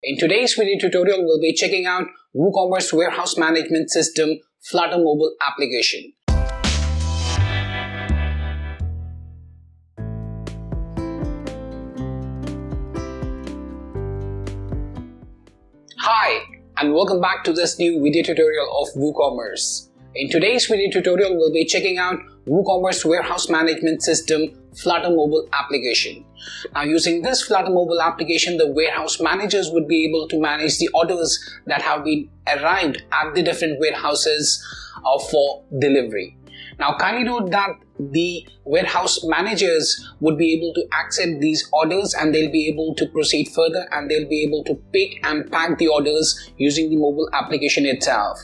In today's video tutorial, we'll be checking out WooCommerce Warehouse Management System Flutter mobile application. Hi, and welcome back to this new video tutorial of WooCommerce. In today's video tutorial, we'll be checking out WooCommerce Warehouse Management System Flutter mobile application. Now using this Flutter mobile application, the warehouse managers would be able to manage the orders that have been arrived at the different warehouses uh, for delivery. Now kindly note that the warehouse managers would be able to accept these orders and they'll be able to proceed further and they'll be able to pick and pack the orders using the mobile application itself.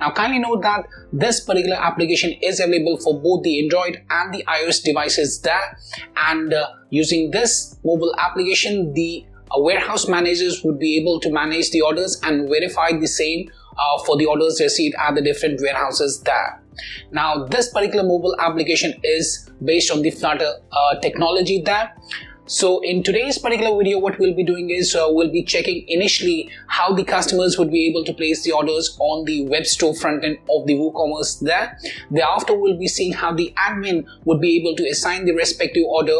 Now kindly note that this particular application is available for both the Android and the iOS devices there and uh, using this mobile application the uh, warehouse managers would be able to manage the orders and verify the same uh, for the orders received at the different warehouses there. Now this particular mobile application is based on the Flutter uh, technology there. So in today's particular video, what we'll be doing is uh, we'll be checking initially how the customers would be able to place the orders on the web store front end of the WooCommerce there. Thereafter, we'll be seeing how the admin would be able to assign the respective order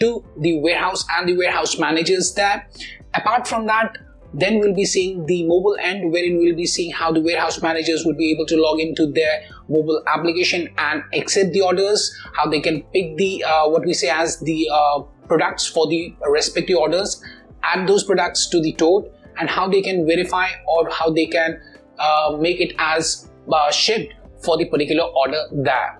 to the warehouse and the warehouse managers there. Apart from that, then we'll be seeing the mobile end wherein we'll be seeing how the warehouse managers would be able to log into their mobile application and accept the orders, how they can pick the uh, what we say as the uh, products for the respective orders, add those products to the tote, and how they can verify or how they can uh, make it as uh, shipped for the particular order there.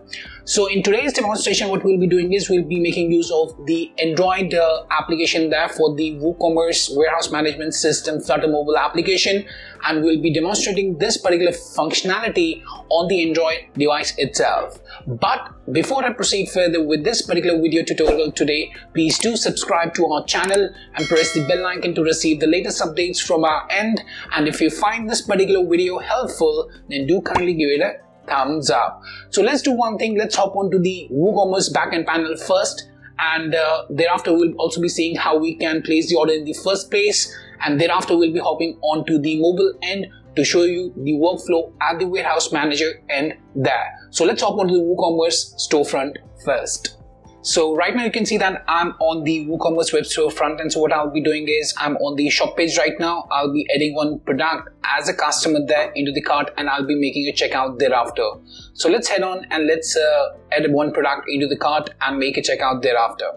So in today's demonstration, what we'll be doing is we'll be making use of the Android uh, application there for the WooCommerce Warehouse Management System Flutter mobile application and we'll be demonstrating this particular functionality on the Android device itself. But before I proceed further with this particular video tutorial today, please do subscribe to our channel and press the bell icon to receive the latest updates from our end. And if you find this particular video helpful, then do kindly give it a thumbs up. So let's do one thing. Let's hop onto the WooCommerce backend panel first and uh, thereafter we'll also be seeing how we can place the order in the first place and thereafter we'll be hopping onto the mobile end to show you the workflow at the warehouse manager end there. So let's hop onto the WooCommerce storefront first. So right now you can see that I'm on the WooCommerce web store front and so what I'll be doing is I'm on the shop page right now. I'll be adding one product as a customer there into the cart and I'll be making a checkout thereafter. So let's head on and let's uh, add one product into the cart and make a checkout thereafter.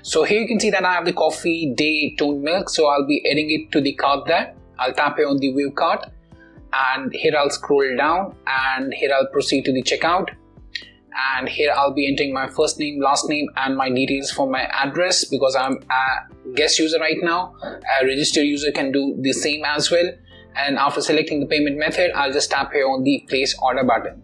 So here you can see that I have the coffee day toned milk so I'll be adding it to the cart there. I'll tap here on the view cart and here I'll scroll down and here I'll proceed to the checkout and here I'll be entering my first name, last name and my details for my address because I'm a guest user right now. A registered user can do the same as well and after selecting the payment method, I'll just tap here on the place order button.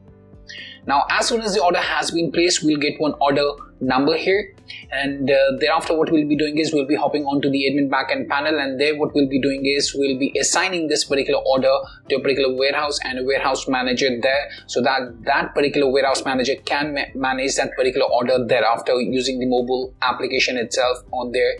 Now as soon as the order has been placed, we'll get one order number here and uh, thereafter what we'll be doing is we'll be hopping onto the admin backend panel. And there what we'll be doing is we'll be assigning this particular order to a particular warehouse and a warehouse manager there. So that that particular warehouse manager can ma manage that particular order thereafter using the mobile application itself on their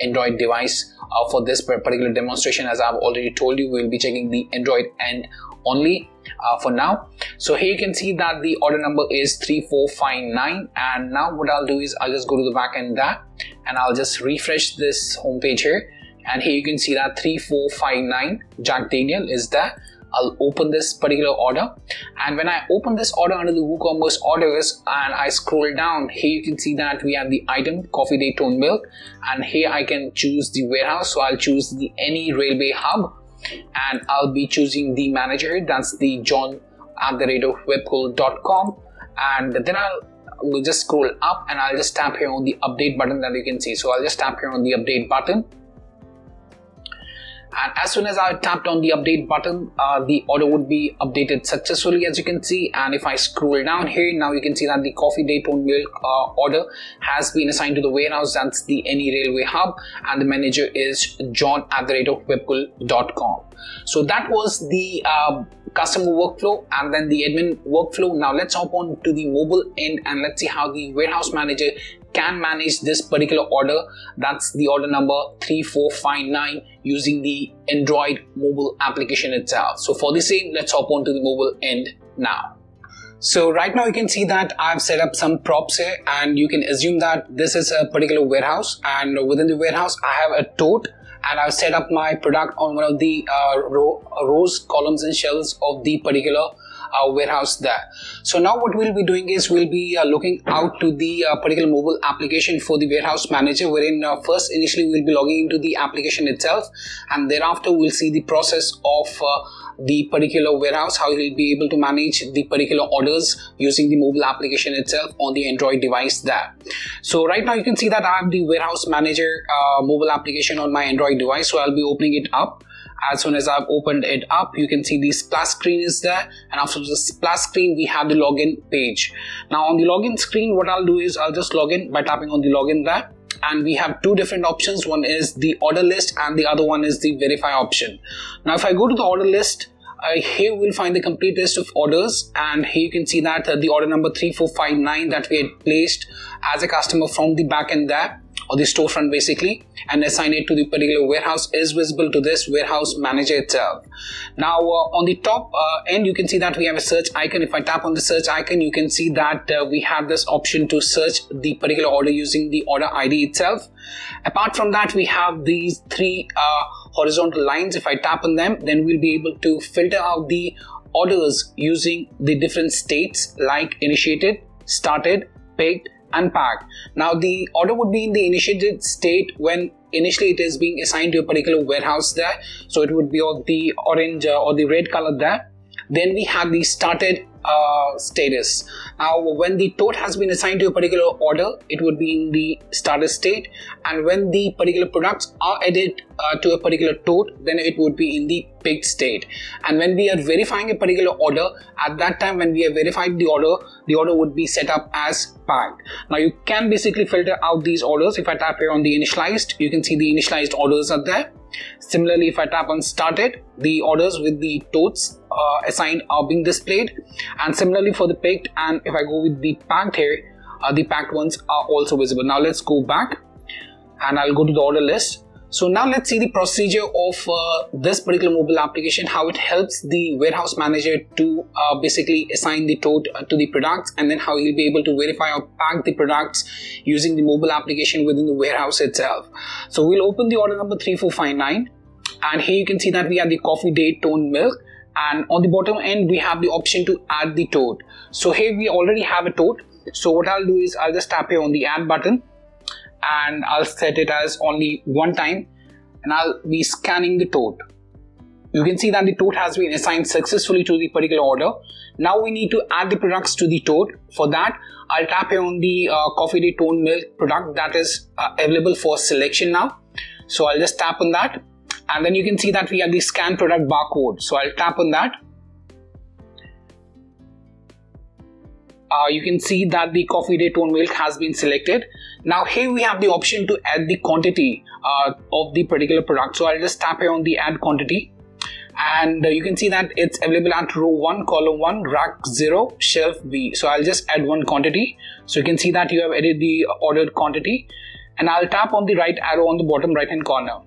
Android device. Uh, for this particular demonstration as I've already told you we'll be checking the Android end only uh, for now. So here you can see that the order number is 3459 and now what I'll do is I'll just go to the back end there and I'll just refresh this homepage here. And here you can see that 3459 Jack Daniel is there. I'll open this particular order. And when I open this order under the WooCommerce orders and I scroll down here you can see that we have the item coffee day milk. And here I can choose the warehouse. So I'll choose the any railway hub and I'll be choosing the manager. That's the John at the rate of webkul.com and then I'll we'll just scroll up and I'll just tap here on the update button that you can see. So I'll just tap here on the update button and as soon as I tapped on the update button uh, the order would be updated successfully as you can see. And if I scroll down here now you can see that the coffee day toned milk uh, order has been assigned to the warehouse. That's the any railway hub. And the manager is john at the rate of so that was the uh, customer workflow and then the admin workflow. Now let's hop on to the mobile end and let's see how the warehouse manager can manage this particular order. That's the order number 3459 using the Android mobile application itself. So for the same, let's hop on to the mobile end now. So right now you can see that I've set up some props here and you can assume that this is a particular warehouse and within the warehouse I have a tote and I've set up my product on one of the uh, row, rows, columns and shelves of the particular uh, warehouse there. So now what we'll be doing is we'll be uh, looking out to the uh, particular mobile application for the warehouse manager wherein uh, first initially we'll be logging into the application itself and thereafter we'll see the process of uh, the particular warehouse, how you'll be able to manage the particular orders using the mobile application itself on the Android device there. So right now you can see that I have the warehouse manager uh, mobile application on my Android device. So I'll be opening it up as soon as I've opened it up you can see the splash screen is there. And after the splash screen we have the login page. Now on the login screen what I'll do is I'll just log in by tapping on the login there. And we have two different options. One is the order list and the other one is the verify option. Now if i go to the order list uh, here we'll find the complete list of orders. And here you can see that uh, the order number 3459 that we had placed as a customer from the backend there or the storefront basically and assign it to the particular warehouse is visible to this warehouse manager itself. Now uh, on the top uh, end you can see that we have a search icon. If I tap on the search icon you can see that uh, we have this option to search the particular order using the order ID itself. Apart from that we have these three uh, horizontal lines. If I tap on them then we'll be able to filter out the orders using the different states like initiated, started, picked, unpacked. Now the order would be in the initiated state when initially it is being assigned to a particular warehouse there. So it would be of the orange uh, or the red color there. Then we have the started uh, status. Now, when the tote has been assigned to a particular order, it would be in the starter state, and when the particular products are added uh, to a particular tote, then it would be in the picked state. And when we are verifying a particular order, at that time when we have verified the order, the order would be set up as packed. Now, you can basically filter out these orders. If I tap here on the initialized, you can see the initialized orders are there Similarly, if I tap on started, the orders with the totes uh, assigned are being displayed. And similarly for the picked and if I go with the packed here, uh, the packed ones are also visible. Now let's go back and I'll go to the order list so now let's see the procedure of uh, this particular mobile application, how it helps the warehouse manager to uh, basically assign the tote uh, to the products and then how he'll be able to verify or pack the products using the mobile application within the warehouse itself. So we'll open the order number 3459 and here you can see that we have the coffee day toned milk and on the bottom end we have the option to add the tote. So here we already have a tote. So what I'll do is I'll just tap here on the add button and I'll set it as only one time and I'll be scanning the tote. You can see that the tote has been assigned successfully to the particular order. Now we need to add the products to the tote. For that, I'll tap here on the uh, Coffee Day Toned Milk product that is uh, available for selection now. So I'll just tap on that and then you can see that we have the scan product barcode. So I'll tap on that uh, you can see that the coffee day tone milk has been selected. Now here we have the option to add the quantity uh, of the particular product. So I'll just tap here on the add quantity and uh, you can see that it's available at row 1 column 1 rack 0 shelf b so i'll just add one quantity so you can see that you have added the ordered quantity and i'll tap on the right arrow on the bottom right hand corner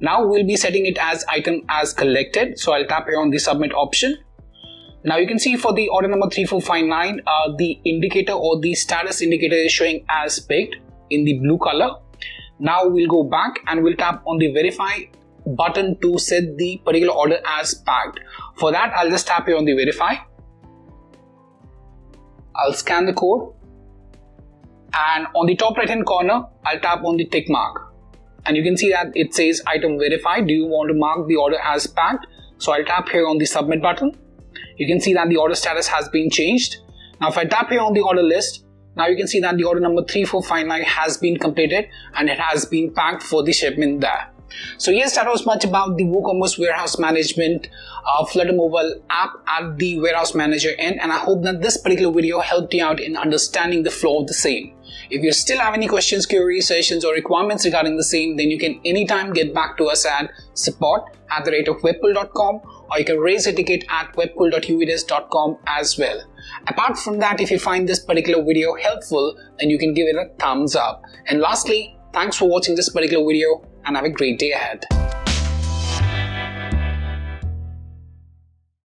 now we'll be setting it as item as collected so i'll tap here on the submit option now you can see for the order number 3459, uh, the indicator or the status indicator is showing as picked in the blue color. Now we'll go back and we'll tap on the verify button to set the particular order as packed. For that, I'll just tap here on the verify. I'll scan the code and on the top right hand corner, I'll tap on the tick mark and you can see that it says item verified. Do you want to mark the order as packed? So I'll tap here on the submit button you can see that the order status has been changed. Now if I tap here on the order list, now you can see that the order number 3459 has been completed and it has been packed for the shipment there. So yes, that was much about the WooCommerce warehouse management uh, Flutter mobile app at the warehouse manager end and I hope that this particular video helped you out in understanding the flow of the same. If you still have any questions, queries, sessions or requirements regarding the same, then you can anytime get back to us at support at the rate of webkul.com or you can raise a ticket at webkul.uvdesk.com as well. Apart from that, if you find this particular video helpful, then you can give it a thumbs up. And lastly, thanks for watching this particular video and have a great day ahead.